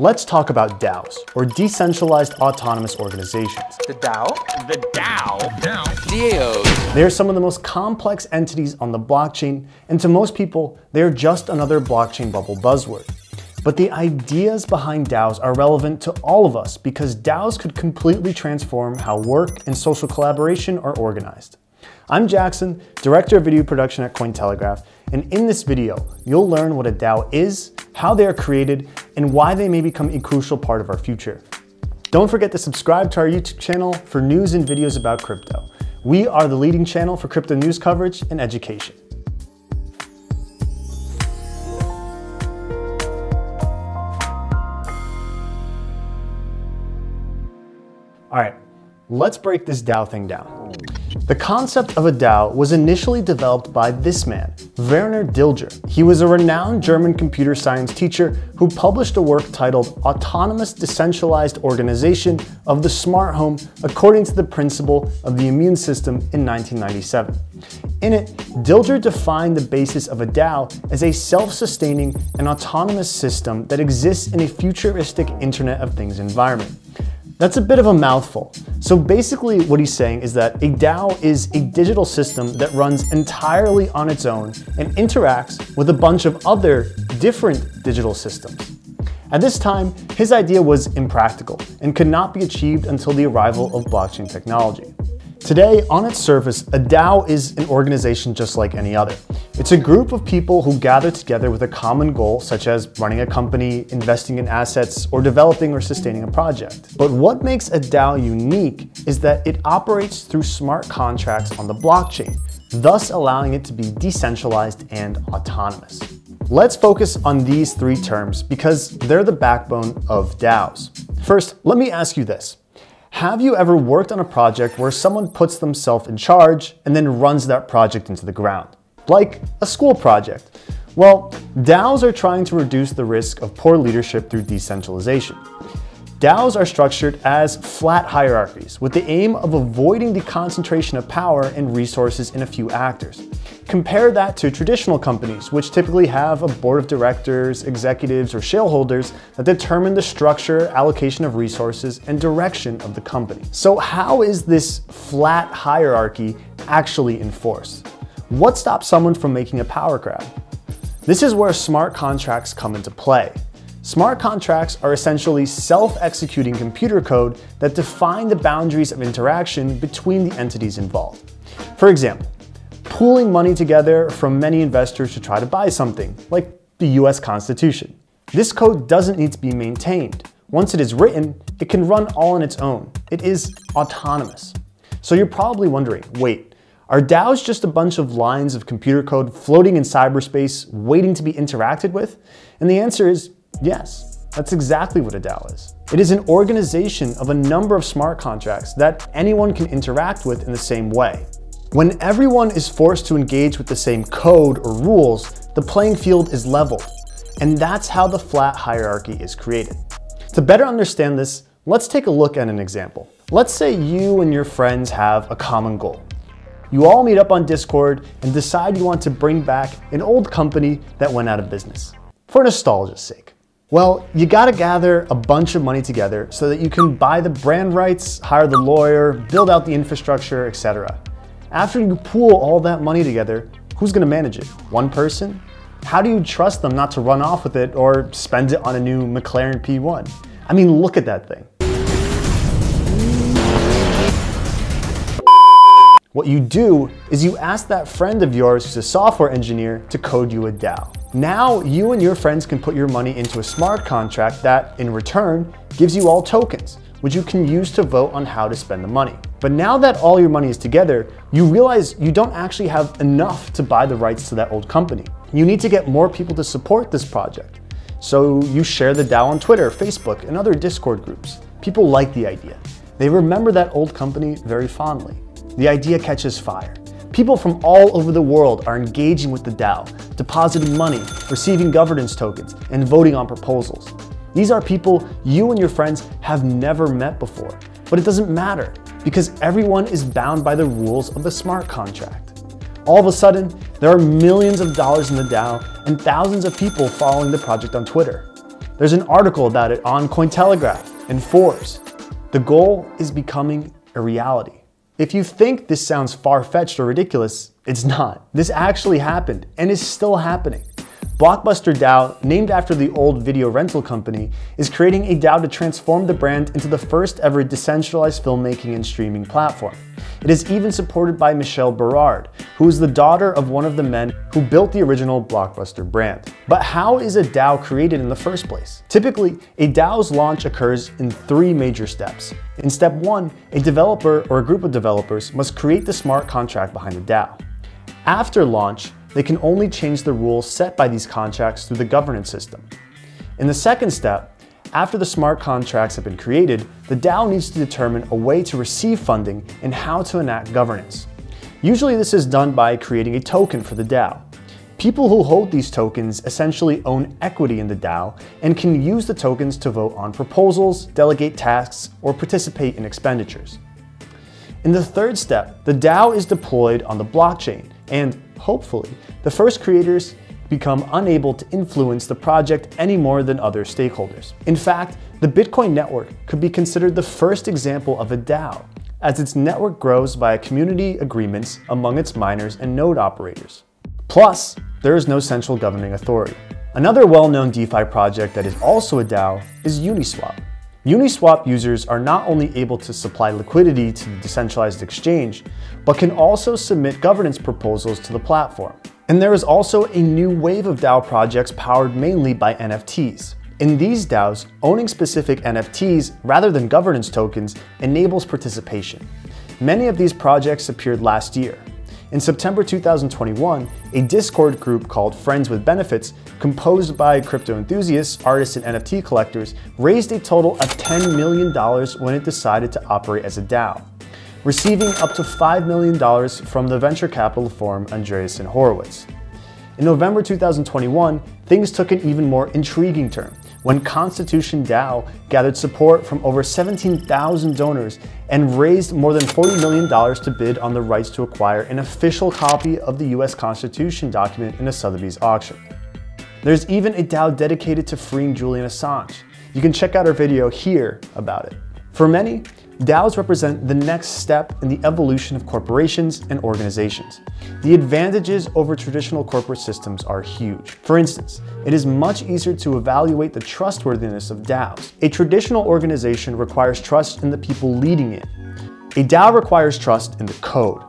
Let's talk about DAOs, or Decentralized Autonomous Organizations. The DAO? The DAO. DAO. DAOs. They are some of the most complex entities on the blockchain, and to most people, they are just another blockchain bubble buzzword. But the ideas behind DAOs are relevant to all of us because DAOs could completely transform how work and social collaboration are organized. I'm Jackson, Director of Video Production at Cointelegraph, and in this video, you'll learn what a DAO is, how they are created, and why they may become a crucial part of our future. Don't forget to subscribe to our YouTube channel for news and videos about crypto. We are the leading channel for crypto news coverage and education. All right, let's break this DAO thing down. The concept of a DAO was initially developed by this man, Werner Dilger. He was a renowned German computer science teacher who published a work titled Autonomous Decentralized Organization of the Smart Home according to the principle of the immune system in 1997. In it, Dilger defined the basis of a DAO as a self-sustaining and autonomous system that exists in a futuristic Internet of Things environment. That's a bit of a mouthful. So basically what he's saying is that a DAO is a digital system that runs entirely on its own and interacts with a bunch of other different digital systems. At this time, his idea was impractical and could not be achieved until the arrival of blockchain technology. Today, on its surface, a DAO is an organization just like any other. It's a group of people who gather together with a common goal, such as running a company, investing in assets, or developing or sustaining a project. But what makes a DAO unique is that it operates through smart contracts on the blockchain, thus allowing it to be decentralized and autonomous. Let's focus on these three terms because they're the backbone of DAOs. First, let me ask you this. Have you ever worked on a project where someone puts themselves in charge and then runs that project into the ground? Like a school project. Well, DAOs are trying to reduce the risk of poor leadership through decentralization. DAOs are structured as flat hierarchies with the aim of avoiding the concentration of power and resources in a few actors. Compare that to traditional companies, which typically have a board of directors, executives, or shareholders that determine the structure, allocation of resources, and direction of the company. So how is this flat hierarchy actually enforced? What stops someone from making a power grab? This is where smart contracts come into play. Smart contracts are essentially self-executing computer code that define the boundaries of interaction between the entities involved. For example, pooling money together from many investors to try to buy something, like the US Constitution. This code doesn't need to be maintained. Once it is written, it can run all on its own. It is autonomous. So you're probably wondering, wait, are DAOs just a bunch of lines of computer code floating in cyberspace waiting to be interacted with? And the answer is Yes, that's exactly what a DAO is. It is an organization of a number of smart contracts that anyone can interact with in the same way. When everyone is forced to engage with the same code or rules, the playing field is leveled. And that's how the flat hierarchy is created. To better understand this, let's take a look at an example. Let's say you and your friends have a common goal. You all meet up on Discord and decide you want to bring back an old company that went out of business, for nostalgia's sake. Well, you gotta gather a bunch of money together so that you can buy the brand rights, hire the lawyer, build out the infrastructure, etc. After you pool all that money together, who's gonna manage it? One person? How do you trust them not to run off with it or spend it on a new McLaren P1? I mean, look at that thing. What you do is you ask that friend of yours who's a software engineer to code you a DAO. Now you and your friends can put your money into a smart contract that, in return, gives you all tokens, which you can use to vote on how to spend the money. But now that all your money is together, you realize you don't actually have enough to buy the rights to that old company. You need to get more people to support this project. So you share the DAO on Twitter, Facebook, and other Discord groups. People like the idea. They remember that old company very fondly. The idea catches fire. People from all over the world are engaging with the DAO, depositing money, receiving governance tokens, and voting on proposals. These are people you and your friends have never met before, but it doesn't matter because everyone is bound by the rules of the smart contract. All of a sudden, there are millions of dollars in the DAO and thousands of people following the project on Twitter. There's an article about it on Cointelegraph and Forbes. The goal is becoming a reality. If you think this sounds far fetched or ridiculous, it's not. This actually happened and is still happening. Blockbuster DAO, named after the old video rental company, is creating a DAO to transform the brand into the first ever decentralized filmmaking and streaming platform. It is even supported by Michelle Berard, who is the daughter of one of the men who built the original Blockbuster brand. But how is a DAO created in the first place? Typically, a DAO's launch occurs in three major steps. In step one, a developer or a group of developers must create the smart contract behind the DAO. After launch, they can only change the rules set by these contracts through the governance system. In the second step, after the smart contracts have been created, the DAO needs to determine a way to receive funding and how to enact governance. Usually this is done by creating a token for the DAO. People who hold these tokens essentially own equity in the DAO and can use the tokens to vote on proposals, delegate tasks, or participate in expenditures. In the third step, the DAO is deployed on the blockchain and hopefully, the first creators become unable to influence the project any more than other stakeholders. In fact, the Bitcoin network could be considered the first example of a DAO, as its network grows via community agreements among its miners and node operators. Plus, there is no central governing authority. Another well-known DeFi project that is also a DAO is Uniswap. Uniswap users are not only able to supply liquidity to the decentralized exchange, but can also submit governance proposals to the platform. And there is also a new wave of DAO projects powered mainly by NFTs. In these DAOs, owning specific NFTs rather than governance tokens enables participation. Many of these projects appeared last year, in September 2021, a Discord group called Friends with Benefits, composed by crypto enthusiasts, artists, and NFT collectors, raised a total of $10 million when it decided to operate as a DAO, receiving up to $5 million from the venture capital firm Andreessen Horowitz. In November 2021, things took an even more intriguing turn when Constitution DAO gathered support from over 17,000 donors and raised more than $40 million to bid on the rights to acquire an official copy of the US Constitution document in a Sotheby's auction. There's even a DAO dedicated to freeing Julian Assange. You can check out our video here about it. For many, DAOs represent the next step in the evolution of corporations and organizations. The advantages over traditional corporate systems are huge. For instance, it is much easier to evaluate the trustworthiness of DAOs. A traditional organization requires trust in the people leading it. A DAO requires trust in the code.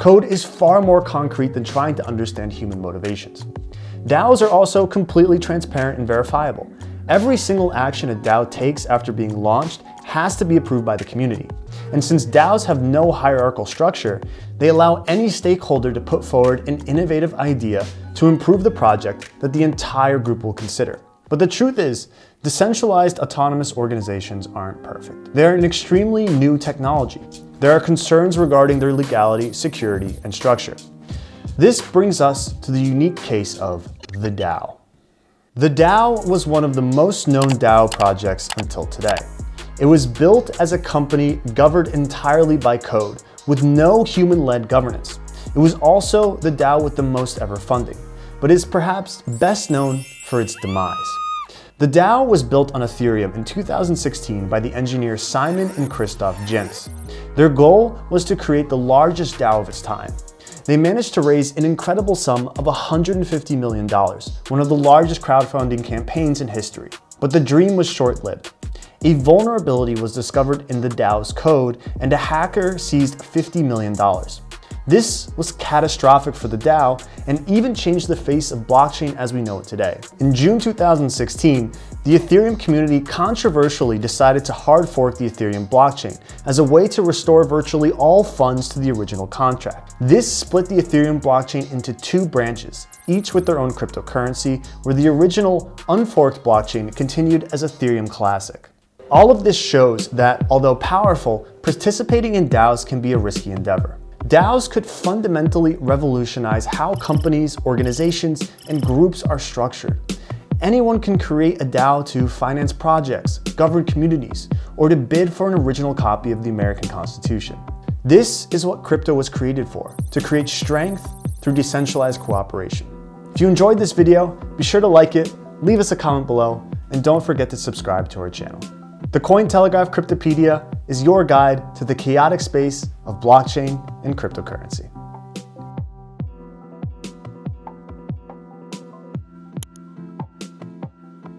Code is far more concrete than trying to understand human motivations. DAOs are also completely transparent and verifiable. Every single action a DAO takes after being launched has to be approved by the community. And since DAOs have no hierarchical structure, they allow any stakeholder to put forward an innovative idea to improve the project that the entire group will consider. But the truth is, decentralized autonomous organizations aren't perfect. They're an extremely new technology. There are concerns regarding their legality, security, and structure. This brings us to the unique case of the DAO. The DAO was one of the most known DAO projects until today. It was built as a company governed entirely by code, with no human-led governance. It was also the DAO with the most ever funding, but is perhaps best known for its demise. The DAO was built on Ethereum in 2016 by the engineers Simon and Christoph Jentzsch. Their goal was to create the largest DAO of its time. They managed to raise an incredible sum of $150 million, one of the largest crowdfunding campaigns in history. But the dream was short-lived. A vulnerability was discovered in the DAO's code and a hacker seized $50 million. This was catastrophic for the DAO and even changed the face of blockchain as we know it today. In June 2016, the Ethereum community controversially decided to hard fork the Ethereum blockchain as a way to restore virtually all funds to the original contract. This split the Ethereum blockchain into two branches, each with their own cryptocurrency, where the original unforked blockchain continued as Ethereum Classic. All of this shows that, although powerful, participating in DAOs can be a risky endeavor. DAOs could fundamentally revolutionize how companies, organizations, and groups are structured. Anyone can create a DAO to finance projects, govern communities, or to bid for an original copy of the American Constitution. This is what crypto was created for, to create strength through decentralized cooperation. If you enjoyed this video, be sure to like it, leave us a comment below, and don't forget to subscribe to our channel. The Cointelegraph Cryptopedia is your guide to the chaotic space of blockchain and cryptocurrency.